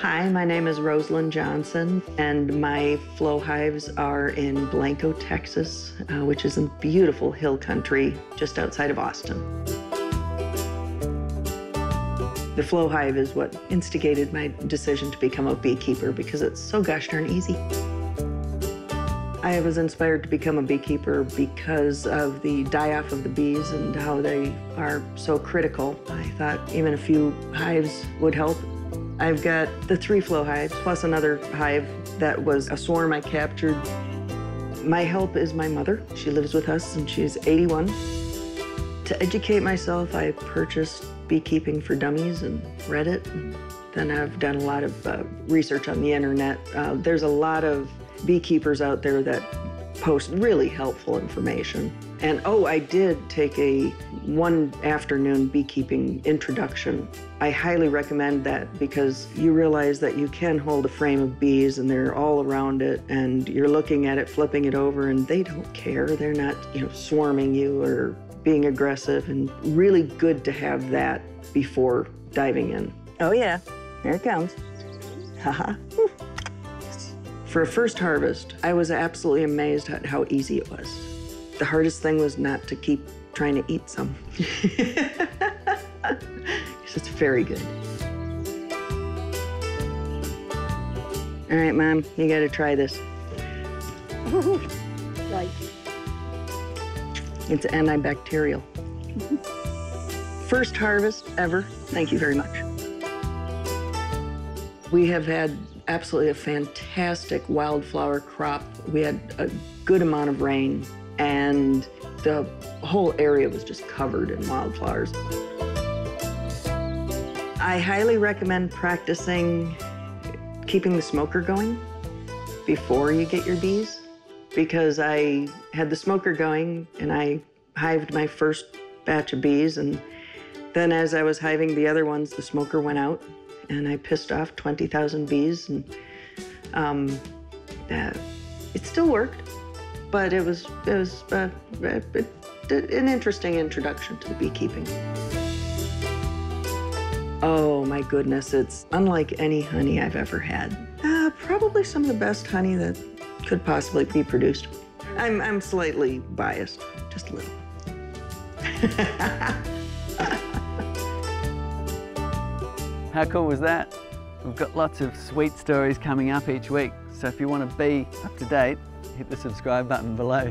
Hi, my name is Roselyn Johnson, and my flow hives are in Blanco, Texas, uh, which is in beautiful hill country just outside of Austin. The flow hive is what instigated my decision to become a beekeeper because it's so gosh darn easy. I was inspired to become a beekeeper because of the die-off of the bees and how they are so critical. I thought even a few hives would help. I've got the three flow hives, plus another hive that was a swarm I captured. My help is my mother. She lives with us and she's 81. To educate myself, I purchased Beekeeping for Dummies and read it. And I've done a lot of uh, research on the internet. Uh, there's a lot of beekeepers out there that post really helpful information. And oh, I did take a one afternoon beekeeping introduction. I highly recommend that because you realize that you can hold a frame of bees and they're all around it and you're looking at it, flipping it over, and they don't care. They're not, you know, swarming you or being aggressive and really good to have that before diving in. Oh yeah, here it comes. Haha. For a first harvest, I was absolutely amazed at how easy it was. The hardest thing was not to keep trying to eat some. Because it's very good. All right, Mom, you gotta try this. Right. It's antibacterial. First harvest ever. Thank you very much. We have had absolutely a fantastic wildflower crop. We had a good amount of rain, and the whole area was just covered in wildflowers. I highly recommend practicing keeping the smoker going before you get your bees because I had the smoker going and I hived my first batch of bees and then as I was hiving the other ones, the smoker went out and I pissed off 20,000 bees and um, uh, it still worked, but it was, it was uh, it, an interesting introduction to beekeeping. Oh my goodness, it's unlike any honey I've ever had. Uh, probably some of the best honey that could possibly be produced. I'm, I'm slightly biased, just a little. How cool was that? We've got lots of sweet stories coming up each week, so if you want to be up to date, hit the subscribe button below.